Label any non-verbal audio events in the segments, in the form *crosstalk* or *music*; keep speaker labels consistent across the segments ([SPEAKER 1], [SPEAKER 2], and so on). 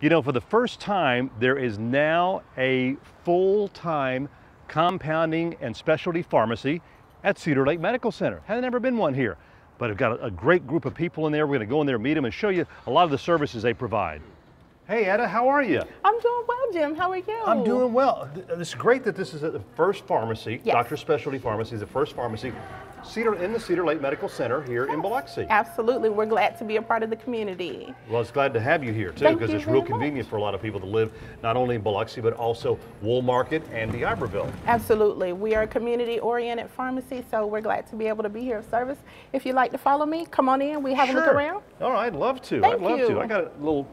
[SPEAKER 1] You know, for the first time, there is now a full-time compounding and specialty pharmacy at Cedar Lake Medical Center. Hasn't ever been one here, but I've got a, great group of people in there. We're going to go in there, meet them, and show you a lot of the services they provide. Hey, Etta, how are you?
[SPEAKER 2] I'm doing well, Jim. How are you?
[SPEAKER 1] I'm doing well. It's great that this is the first pharmacy,
[SPEAKER 2] Yes.
[SPEAKER 1] Doctor's Specialty Pharmacy, is the first pharmacy Cedar in the Cedar Lake Medical Center here in Biloxi.
[SPEAKER 2] Absolutely. We're glad to be a part of the community.
[SPEAKER 1] Well, it's glad to have you here too, because it's real
[SPEAKER 2] much.
[SPEAKER 1] convenient for a lot of people to live not only in Biloxi but also Woolmarket and D'Iberville.
[SPEAKER 2] Absolutely. We are a community oriented pharmacy, so we're glad to be able to be here of service. If you'd like to follow me, come on in. We have a look
[SPEAKER 1] Sure.
[SPEAKER 2] around.
[SPEAKER 1] All right, I'd love to.
[SPEAKER 2] Thank
[SPEAKER 1] I'd love
[SPEAKER 2] you.
[SPEAKER 1] to. I got a little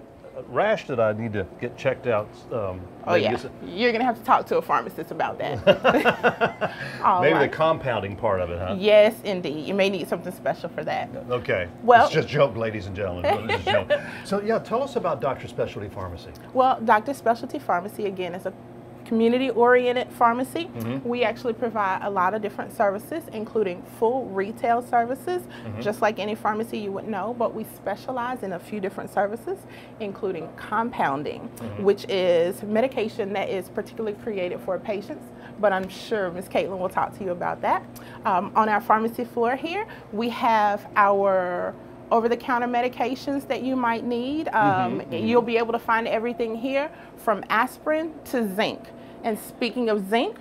[SPEAKER 1] rash that I need to get checked out. Um,
[SPEAKER 2] Oh, yeah. You're going to have to talk to a pharmacist about that. All *laughs*
[SPEAKER 1] maybe
[SPEAKER 2] right.
[SPEAKER 1] the compounding part of it, huh?
[SPEAKER 2] Yes, indeed. You may need something special for that.
[SPEAKER 1] Okay.
[SPEAKER 2] Well-
[SPEAKER 1] it's just a joke, ladies and gentlemen. It's just a joke. *laughs* So yeah, tell us about Doctor's Specialty Pharmacy.
[SPEAKER 2] Well, Dr. Specialty Pharmacy, again, is a community oriented pharmacy. Mm-hmm. We actually provide a lot of different services, including full retail services, mm-hmm. just like any pharmacy you would know, but we specialize in a few different services, including compounding, mm-hmm. which is medication that is particularly created for patients. But I'm sure Ms. Caitlin will talk to you about that. Um, on our pharmacy floor here, we have our over the counter medications that you might need. Um, You'll be able to find everything here from aspirin to zinc. And speaking of zinc,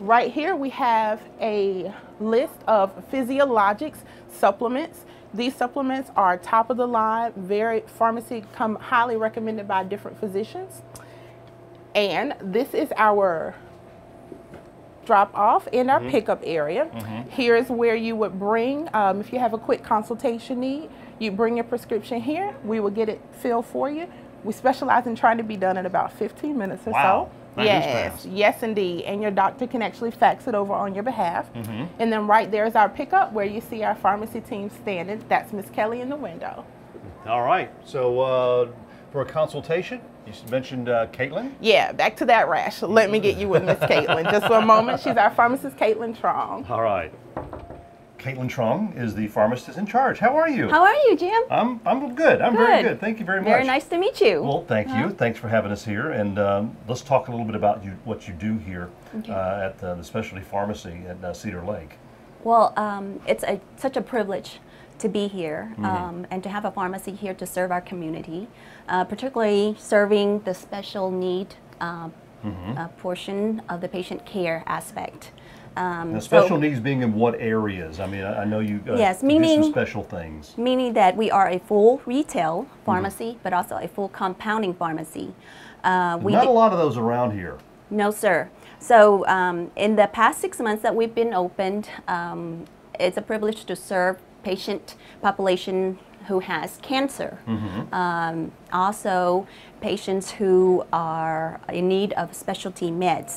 [SPEAKER 2] right here we have a list of physiologics supplements. These supplements are top of the line, very pharmacy come highly recommended by different physicians. And this is our drop off in our pickup area. Here's where you would bring, um, if you have a quick consultation need, you bring your prescription here. We will get it filled for you. We specialize in trying to be done in about 15 minutes or
[SPEAKER 1] Wow.
[SPEAKER 2] so.
[SPEAKER 1] That is
[SPEAKER 2] yes, yes, indeed. And your doctor can actually fax it over on your behalf. And then right there is our pickup where you see our pharmacy team standing. That's Miss Kelly in the window.
[SPEAKER 1] All right. So uh, for a consultation, you mentioned uh, Caitlin.
[SPEAKER 2] Yeah, back to that rash. Let me get you with Miss Caitlin just for a moment. She's our pharmacist, Caitlin Trong.
[SPEAKER 1] All right. Caitlin Trong is the pharmacist in charge. How are you?
[SPEAKER 3] How are you, Jim?
[SPEAKER 1] I'm I'm good. I'm very
[SPEAKER 3] Good.
[SPEAKER 1] good. Thank you very much.
[SPEAKER 3] Very nice to meet you.
[SPEAKER 1] Well, thank you. Thanks for having us here, and um, let's talk a little bit about you, what you do here uh, at the, the specialty pharmacy at uh, Cedar Lake.
[SPEAKER 3] Well, um, it's a, such a privilege to be here um, and to have a pharmacy here to serve our community, uh, particularly serving the special need uh, uh, portion of the patient care aspect. Um,
[SPEAKER 1] Now,
[SPEAKER 3] so-
[SPEAKER 1] special needs being in what areas? I mean, I, I know you uh,
[SPEAKER 3] Yes,
[SPEAKER 1] do
[SPEAKER 3] meaning-
[SPEAKER 1] some special things.
[SPEAKER 3] meaning that we are a full retail pharmacy, but also a full compounding pharmacy. Uh, we
[SPEAKER 1] Not a lot of those around here.
[SPEAKER 3] No, sir. So, um, in the past six months that we've been opened, um, it's a privilege to serve patient population who has cancer. Um, also, patients who are in need of specialty meds.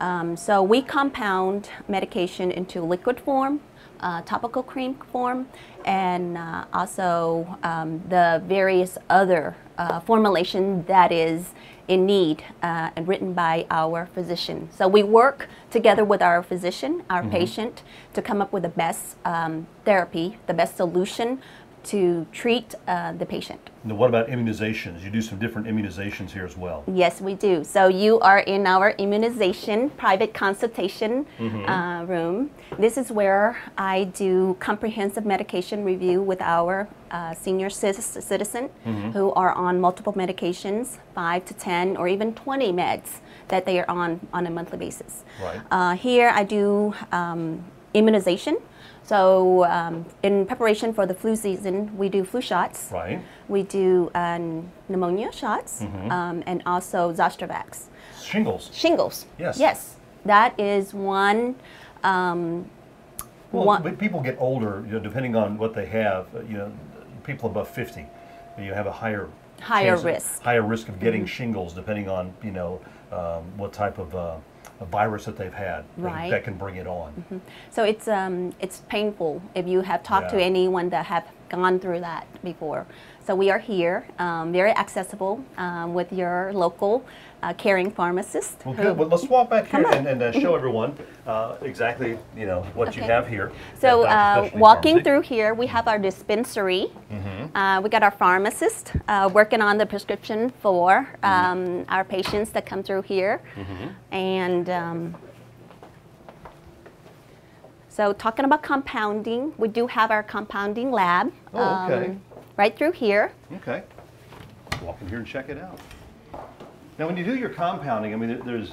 [SPEAKER 3] Um, so, we compound medication into liquid form, uh, topical cream form, and uh, also um, the various other uh, formulation that is in need uh, and written by our physician. So we work together with our physician, our patient, to come up with the best um, therapy, the best solution to treat uh, the patient.
[SPEAKER 1] Now, what about immunizations? You do some different immunizations here as well.
[SPEAKER 3] Yes, we do. So you are in our immunization private consultation uh, room. This is where I do comprehensive medication review with our uh, senior citizen who are on multiple medications, five to 10 or even 20 meds that they are on on a monthly basis.
[SPEAKER 1] Right.
[SPEAKER 3] Uh, here I do um, immunization. So um, in preparation for the flu season, we do flu shots.
[SPEAKER 1] Right.
[SPEAKER 3] We do um, pneumonia shots um, and also Zostavax.
[SPEAKER 1] Shingles.
[SPEAKER 3] Shingles.
[SPEAKER 1] Yes.
[SPEAKER 3] Yes. That is one. Um,
[SPEAKER 1] Well,
[SPEAKER 3] one
[SPEAKER 1] when people get older, you know, depending on what they have, you know, people above 50, you have a higher
[SPEAKER 3] Higher
[SPEAKER 1] chance of-
[SPEAKER 3] risk.
[SPEAKER 1] higher risk of getting shingles, depending on you know um, what type of uh, a virus that they've had that-
[SPEAKER 3] Right.
[SPEAKER 1] that can bring it on.
[SPEAKER 3] So it's um, it's painful if you have talked to anyone that have gone through that before. So we are here, um, very accessible um, with your local uh, caring pharmacist.
[SPEAKER 1] Well,
[SPEAKER 3] who-
[SPEAKER 1] good. Well, let's walk back here and, and uh, show everyone uh, exactly, you know, what you have here.
[SPEAKER 3] So uh, walking
[SPEAKER 1] Pharmacy.
[SPEAKER 3] through here, we have our dispensary.
[SPEAKER 1] Mm-hmm.
[SPEAKER 3] Uh, we got our pharmacist uh, working on the prescription for
[SPEAKER 1] Mm-hmm.
[SPEAKER 3] um, our patients that come through here. And um, so talking about compounding, we do have our compounding lab um,
[SPEAKER 1] Oh, okay.
[SPEAKER 3] right through here.
[SPEAKER 1] Okay. Walk in here and check it out. Now, when you do your compounding, I mean, there's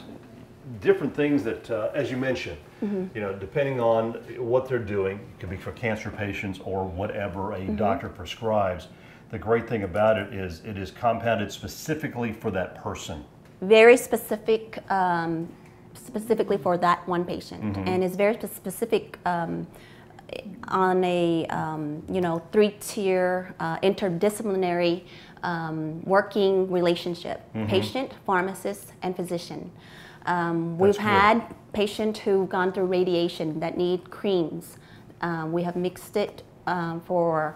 [SPEAKER 1] different things that, uh, as you mentioned,
[SPEAKER 3] Mm-hmm.
[SPEAKER 1] you know, depending on what they're doing, it could be for cancer patients or whatever a
[SPEAKER 3] Mm-hmm.
[SPEAKER 1] doctor prescribes. The great thing about it is it is compounded specifically for that person.
[SPEAKER 3] very specific, um, specifically for that one patient,
[SPEAKER 1] Mm-hmm.
[SPEAKER 3] and it's very specific um, on a um, you know three-tier uh, interdisciplinary um, working relationship:
[SPEAKER 1] Mm-hmm.
[SPEAKER 3] patient, pharmacist, and physician. Um, we've had patients who've gone through radiation that need creams. Um, we have mixed it um, for.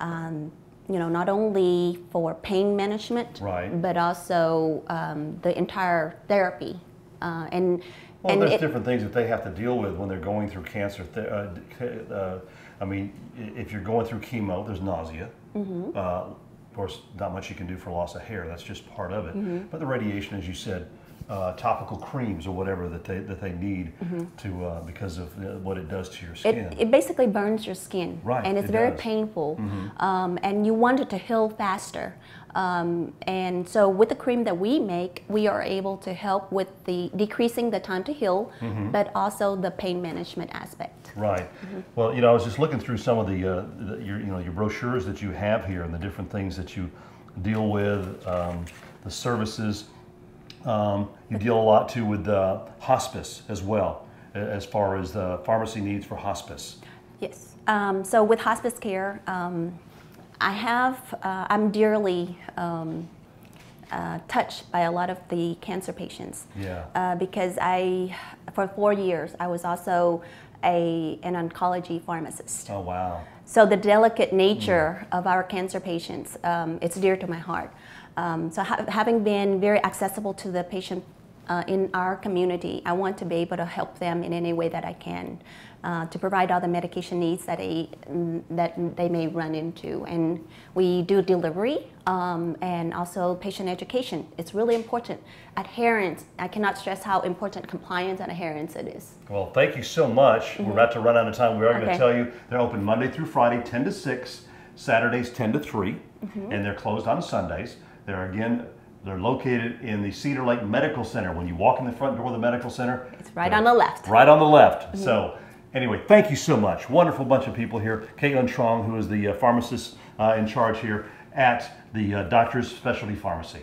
[SPEAKER 3] Um, you know, not only for pain management,
[SPEAKER 1] Right.
[SPEAKER 3] but also um, the entire therapy. Uh, and
[SPEAKER 1] Well,
[SPEAKER 3] and
[SPEAKER 1] there's
[SPEAKER 3] it-
[SPEAKER 1] different things that they have to deal with when they're going through cancer. uh, uh, I mean, if you're going through chemo, there's nausea.
[SPEAKER 3] Mm-hmm.
[SPEAKER 1] Uh, of course, not much you can do for loss of hair. That's just part of it.
[SPEAKER 3] Mm-hmm.
[SPEAKER 1] But the radiation, as you said, uh, topical creams or whatever that they that they need to uh, because of uh, what it does to your skin.
[SPEAKER 3] Mm-hmm. it, it basically burns your skin.
[SPEAKER 1] Right,
[SPEAKER 3] And it's
[SPEAKER 1] it
[SPEAKER 3] very
[SPEAKER 1] does. Mm-hmm.
[SPEAKER 3] painful. Um, and you want it to heal faster. Um, and so with the cream that we make, we are able to help with the decreasing the time to heal,
[SPEAKER 1] Mm-hmm.
[SPEAKER 3] but also the pain management aspect.
[SPEAKER 1] Right. Well, you know, I was just looking through some of the, uh, the your, you know, your brochures that you have here and the different things that you deal with, um, the services. Um, you deal a lot too with uh, hospice as well, as far as the pharmacy needs for hospice.
[SPEAKER 3] Yes. Um, so with hospice care, um, I have, uh, I'm dearly um, uh, touched by a lot of the cancer patients.
[SPEAKER 1] Yeah.
[SPEAKER 3] Uh, because I, for four years, I was also a, an oncology pharmacist.
[SPEAKER 1] Oh wow.
[SPEAKER 3] So the delicate nature of our cancer patients, um, it's dear to my heart. Um, so ha- having been very accessible to the patient uh, in our community, I want to be able to help them in any way that I can, uh, to provide all the medication needs that they mm, that they may run into. And we do delivery um, and also patient education. It's really important. Adherence. I cannot stress how important compliance and adherence it is.
[SPEAKER 1] Well, thank you so much. We're about to run out of time. We are going to
[SPEAKER 3] Mm-hmm.
[SPEAKER 1] Tell you they're open Monday through Friday, 10 to 6, Saturdays 10 to 3,
[SPEAKER 3] Mm-hmm.
[SPEAKER 1] and they're closed on Sundays. They're again, they're located in the Cedar Lake Medical Center. When you walk in the front door of the medical center,
[SPEAKER 3] It's right on the left.
[SPEAKER 1] Right on the left. So, anyway, thank you so much. Wonderful bunch of people here. Caitlin Trong, who is the uh, pharmacist uh, in charge here at the uh, Doctor's Specialty Pharmacy.